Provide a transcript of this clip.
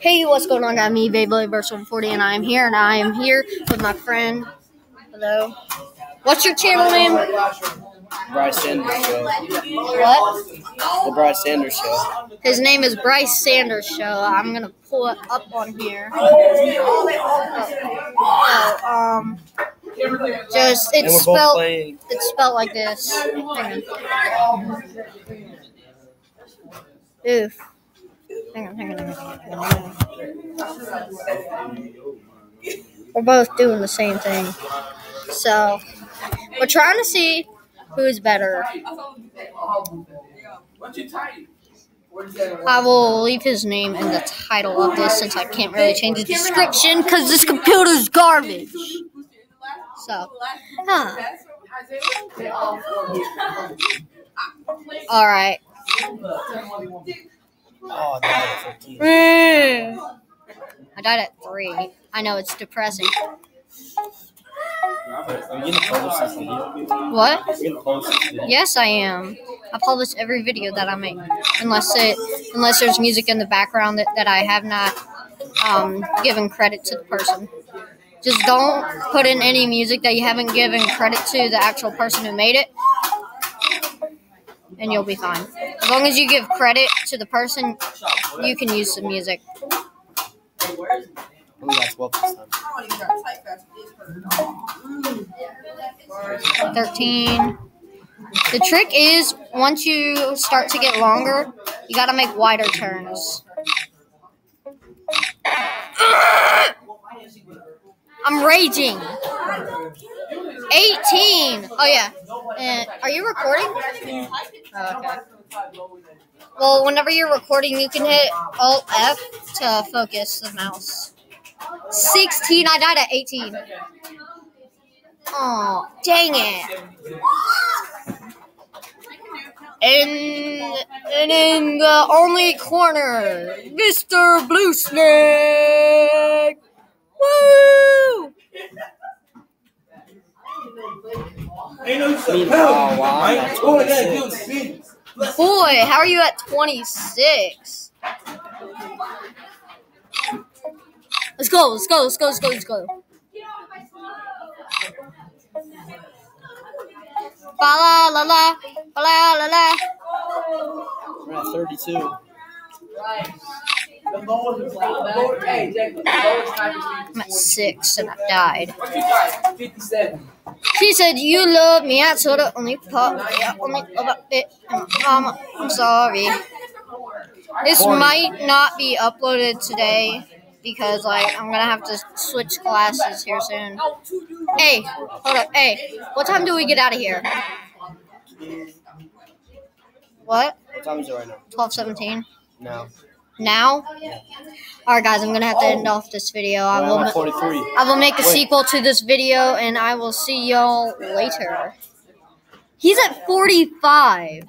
Hey, what's going on? I'm me, Beyblade Verse 140, and I am here, and I am here with my friend. Hello. What's your channel name? Bryce Sanders Show. What? The Bryce Sanders Show. His name is Bryce Sanders Show. I'm gonna pull it up on here. Oh, um, just it's spelled it's spelled like this. Oof. Hang on, hang on, hang on. We're both doing the same thing. So, we're trying to see who's better. I will leave his name in the title of this since I can't really change the description because this computer's garbage. So, huh. Alright. Oh, that was 13. I died at three. I know it's depressing. Are you gonna publish this video? What? You're gonna post this video? Yes, I am. I publish every video that I make, unless it unless there's music in the background that, that I have not um, given credit to the person. Just don't put in any music that you haven't given credit to the actual person who made it, and you'll be fine. As long as you give credit to the person, you can use some music. Ooh, that's 12 this time. 13. The trick is once you start to get longer, you gotta make wider turns. I'm raging. 18. Oh, yeah. Uh, are you recording? Oh, okay. Well, whenever you're recording, you can hit Alt F to focus the mouse. 16. I died at 18. Oh, dang it. And, and in the only corner, Mr. Blue Snake. Woo! Ain't no I mean, oh, wow, I'm at 26. Boy, how are you at 26? Let's go, let's go, let's go, let's go, let's go. Ba la la la, ba la la la. We're at 32. I'm at six and I died. She said, "You love me." I told her only part. Yeah, only about it. Mama, I'm sorry. This might not be uploaded today because, like, I'm gonna have to switch classes here soon. Hey, hold up. Hey, what time do we get out of here? What? What time is it right now? Twelve seventeen. No. Now? All right, guys. I'm gonna have to end off this video. I will. at ma- 43. I will make a sequel to this video, and I will see y'all later. He's at 45.